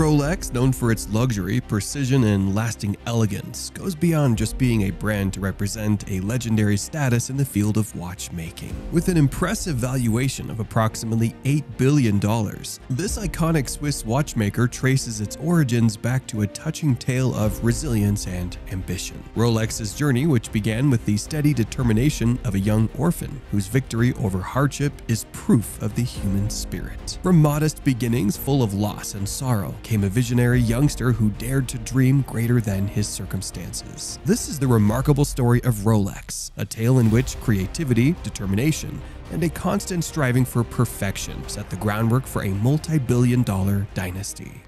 Rolex, known for its luxury, precision, and lasting elegance, goes beyond just being a brand to represent a legendary status in the field of watchmaking. With an impressive valuation of approximately $8 billion, this iconic Swiss watchmaker traces its origins back to a touching tale of resilience and ambition. Rolex's journey, which began with the steady determination of a young orphan whose victory over hardship is proof of the human spirit. From modest beginnings full of loss and sorrow, came a visionary youngster who dared to dream greater than his circumstances. This is the remarkable story of Rolex, a tale in which creativity, determination, and a constant striving for perfection set the groundwork for a multi billion dollar dynasty.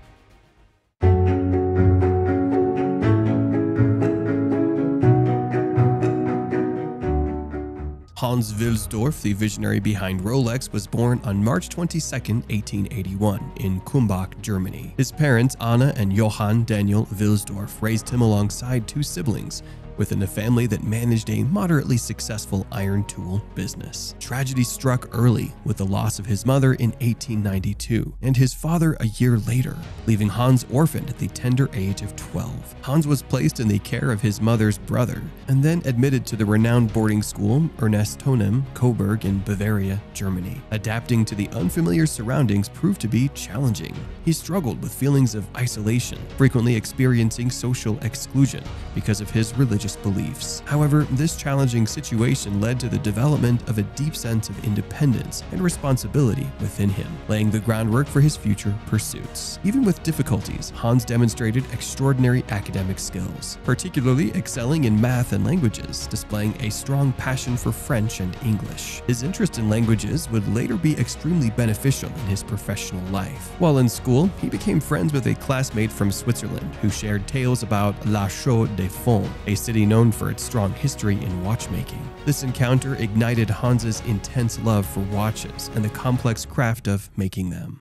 Hans Wilsdorf, the visionary behind Rolex, was born on March 22, 1881, in Kulmbach, Germany. His parents, Anna and Johann Daniel Wilsdorf, raised him alongside two siblings, within a family that managed a moderately successful iron tool business. Tragedy struck early with the loss of his mother in 1892 and his father a year later, leaving Hans orphaned at the tender age of 12. Hans was placed in the care of his mother's brother and then admitted to the renowned boarding school Ernestinum Coburg in Bavaria, Germany. Adapting to the unfamiliar surroundings proved to be challenging. He struggled with feelings of isolation, frequently experiencing social exclusion because of his religious religious beliefs. However, this challenging situation led to the development of a deep sense of independence and responsibility within him, laying the groundwork for his future pursuits. Even with difficulties, Hans demonstrated extraordinary academic skills, particularly excelling in math and languages, displaying a strong passion for French and English. His interest in languages would later be extremely beneficial in his professional life. While in school, he became friends with a classmate from Switzerland who shared tales about La Chaux de Fonds, a city city known for its strong history in watchmaking. This encounter ignited Hans's intense love for watches and the complex craft of making them.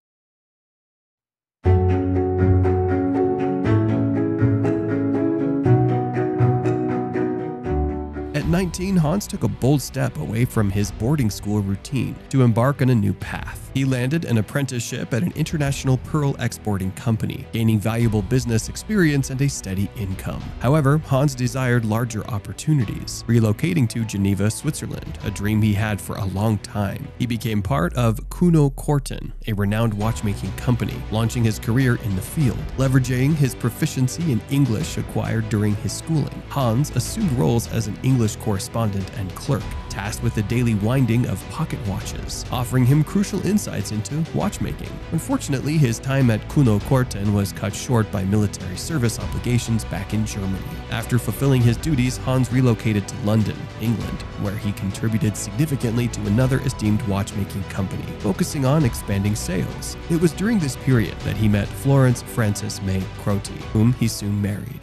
At 19, Hans took a bold step away from his boarding school routine to embark on a new path. He landed an apprenticeship at an international pearl exporting company, gaining valuable business experience and a steady income. However, Hans desired larger opportunities, relocating to Geneva, Switzerland, a dream he had for a long time. He became part of Cuno Korten, a renowned watchmaking company, launching his career in the field. Leveraging his proficiency in English acquired during his schooling, Hans assumed roles as an English correspondent and clerk, tasked with the daily winding of pocket watches, offering him crucial insights into watchmaking. Unfortunately, his time at Cuno Korten was cut short by military service obligations back in Germany. After fulfilling his duties, Hans relocated to London, England, where he contributed significantly to another esteemed watchmaking company, focusing on expanding sales. It was during this period that he met Florence Frances May Crotty, whom he soon married.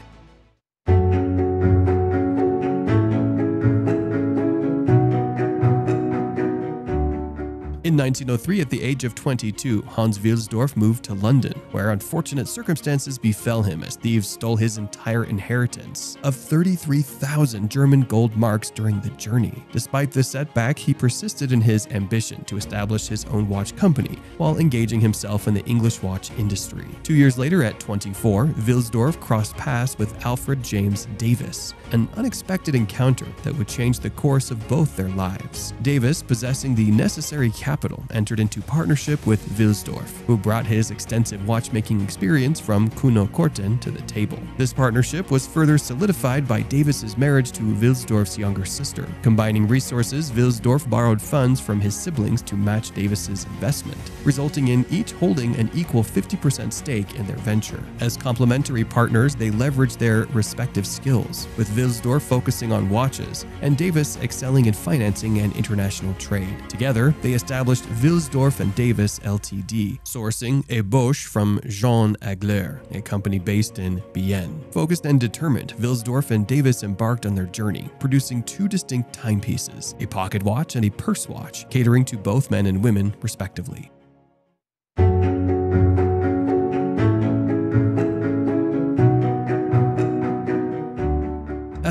1903, at the age of 22, Hans Wilsdorf moved to London, where unfortunate circumstances befell him as thieves stole his entire inheritance of 33,000 German gold marks during the journey. Despite the setback, he persisted in his ambition to establish his own watch company while engaging himself in the English watch industry. Two years later, at 24, Wilsdorf crossed paths with Alfred James Davis, an unexpected encounter that would change the course of both their lives. Davis, possessing the necessary capital Capital entered into partnership with Wilsdorf, who brought his extensive watchmaking experience from Cuno Korten to the table. This partnership was further solidified by Davis's marriage to Wilsdorf's younger sister. Combining resources, Wilsdorf borrowed funds from his siblings to match Davis's investment, resulting in each holding an equal 50% stake in their venture. As complementary partners, they leveraged their respective skills, with Wilsdorf focusing on watches and Davis excelling in financing and international trade. Together, they established established Wilsdorf and Davis Ltd, sourcing ébauches from Jean Aegler, a company based in Bienne. Focused and determined, Wilsdorf and Davis embarked on their journey, producing two distinct timepieces, a pocket watch and a purse watch, catering to both men and women respectively.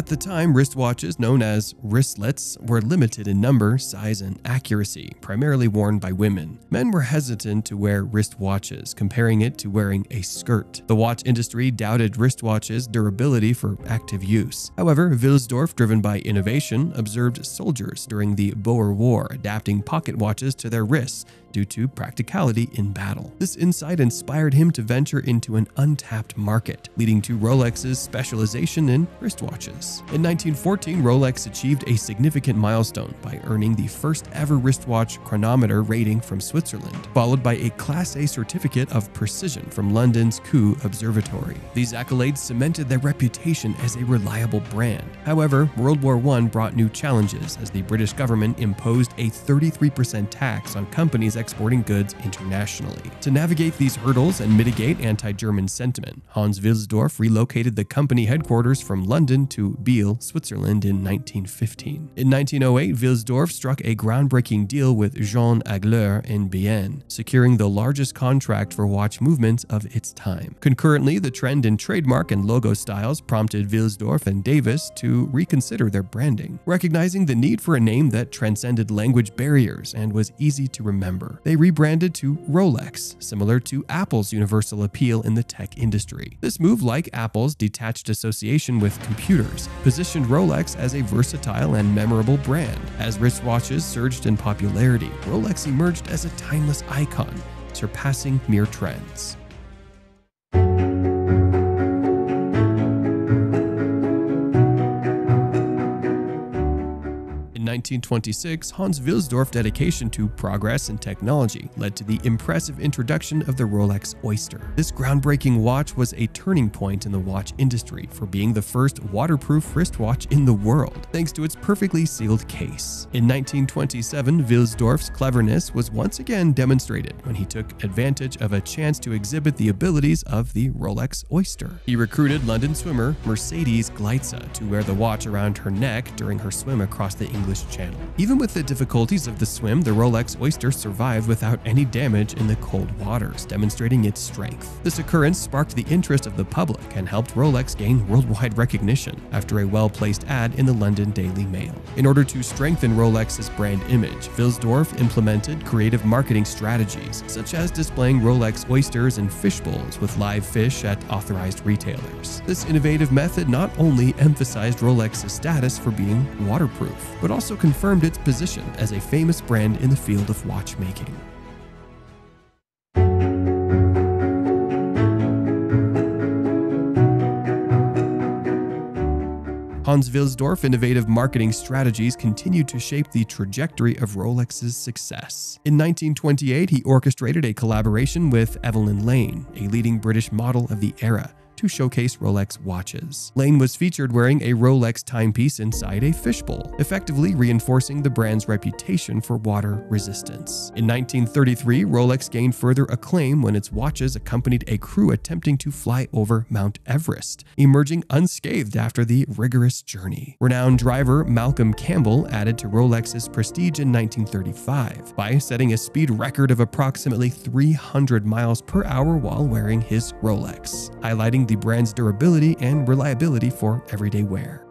At the time, wristwatches known as wristlets were limited in number, size, and accuracy, primarily worn by women. Men were hesitant to wear wristwatches, comparing it to wearing a skirt. The watch industry doubted wristwatches' durability for active use. However, Wilsdorf, driven by innovation, observed soldiers during the Boer War adapting pocket watches to their wrists due to practicality in battle. This insight inspired him to venture into an untapped market, leading to Rolex's specialization in wristwatches. In 1914, Rolex achieved a significant milestone by earning the first ever wristwatch chronometer rating from Switzerland, followed by a Class A certificate of precision from London's Kew Observatory. These accolades cemented their reputation as a reliable brand. However, World War I brought new challenges as the British government imposed a 33% tax on companies exporting goods internationally. To navigate these hurdles and mitigate anti-German sentiment, Hans Wilsdorf relocated the company headquarters from London to Biel, Switzerland in 1915. In 1908, Wilsdorf struck a groundbreaking deal with Jean Aegler in Bienne, securing the largest contract for watch movements of its time. Concurrently, the trend in trademark and logo styles prompted Wilsdorf and Davis to reconsider their branding, recognizing the need for a name that transcended language barriers and was easy to remember. They rebranded to Rolex, similar to Apple's universal appeal in the tech industry. This move, like Apple's detached association with computers, positioned Rolex as a versatile and memorable brand. As wristwatches surged in popularity, Rolex emerged as a timeless icon, surpassing mere trends. 1926, Hans Wilsdorf's dedication to progress and technology led to the impressive introduction of the Rolex Oyster. This groundbreaking watch was a turning point in the watch industry for being the first waterproof wristwatch in the world, thanks to its perfectly sealed case. In 1927, Wilsdorf's cleverness was once again demonstrated when he took advantage of a chance to exhibit the abilities of the Rolex Oyster. He recruited London swimmer Mercedes Gleitze to wear the watch around her neck during her swim across the English Channel. Even with the difficulties of the swim, the Rolex Oyster survived without any damage in the cold waters, demonstrating its strength. This occurrence sparked the interest of the public and helped Rolex gain worldwide recognition after a well-placed ad in the London Daily Mail. In order to strengthen Rolex's brand image, Wilsdorf implemented creative marketing strategies, such as displaying Rolex oysters in fish bowls with live fish at authorized retailers. This innovative method not only emphasized Rolex's status for being waterproof, but also confirmed its position as a famous brand in the field of watchmaking. Hans Wilsdorf innovative marketing strategies continued to shape the trajectory of Rolex's success. In 1928, he orchestrated a collaboration with Evelyn Lane, a leading British model of the era, to showcase Rolex watches. Lane was featured wearing a Rolex timepiece inside a fishbowl, effectively reinforcing the brand's reputation for water resistance. In 1933, Rolex gained further acclaim when its watches accompanied a crew attempting to fly over Mount Everest, emerging unscathed after the rigorous journey. Renowned driver Malcolm Campbell added to Rolex's prestige in 1935 by setting a speed record of approximately 300 miles per hour while wearing his Rolex, highlighting the brand's durability and reliability for everyday wear.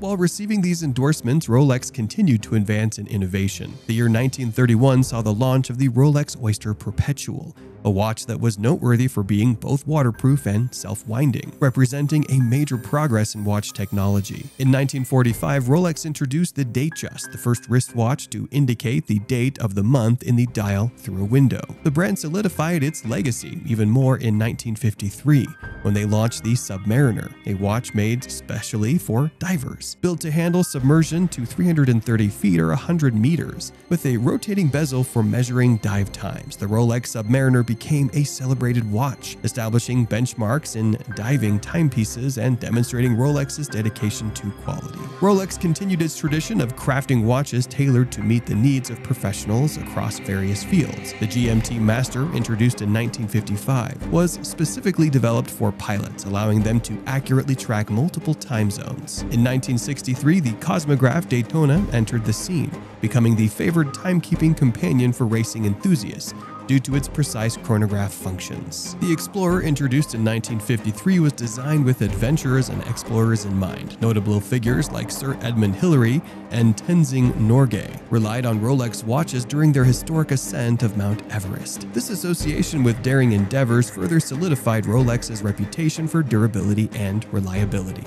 While receiving these endorsements, Rolex continued to advance in innovation. The year 1931 saw the launch of the Rolex Oyster Perpetual, a watch that was noteworthy for being both waterproof and self-winding, representing a major progress in watch technology. In 1945, Rolex introduced the Datejust, the first wristwatch to indicate the date of the month in the dial through a window. The brand solidified its legacy even more in 1953, when they launched the Submariner, a watch made specially for divers. Built to handle submersion to 330 feet or 100 meters, with a rotating bezel for measuring dive times, the Rolex Submariner became a celebrated watch, establishing benchmarks in diving timepieces and demonstrating Rolex's dedication to quality. Rolex continued its tradition of crafting watches tailored to meet the needs of professionals across various fields. The GMT Master, introduced in 1955, was specifically developed for pilots, allowing them to accurately track multiple time zones. In 1963, the Cosmograph Daytona entered the scene, becoming the favored timekeeping companion for racing enthusiasts due to its precise chronograph functions. The Explorer, introduced in 1953, was designed with adventurers and explorers in mind. Notable figures like Sir Edmund Hillary and Tenzing Norgay relied on Rolex watches during their historic ascent of Mount Everest. This association with daring endeavors further solidified Rolex's reputation for durability and reliability.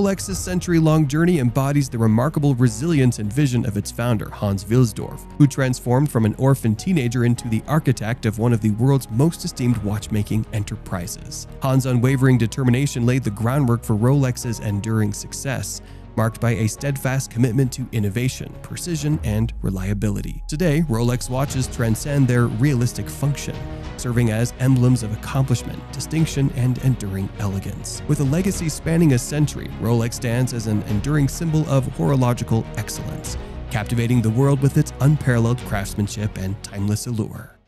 Rolex's century-long journey embodies the remarkable resilience and vision of its founder, Hans Wilsdorf, who transformed from an orphan teenager into the architect of one of the world's most esteemed watchmaking enterprises. Hans' unwavering determination laid the groundwork for Rolex's enduring success, marked by a steadfast commitment to innovation, precision, and reliability. Today, Rolex watches transcend their realistic function, serving as emblems of accomplishment, distinction, and enduring elegance. With a legacy spanning a century, Rolex stands as an enduring symbol of horological excellence, captivating the world with its unparalleled craftsmanship and timeless allure.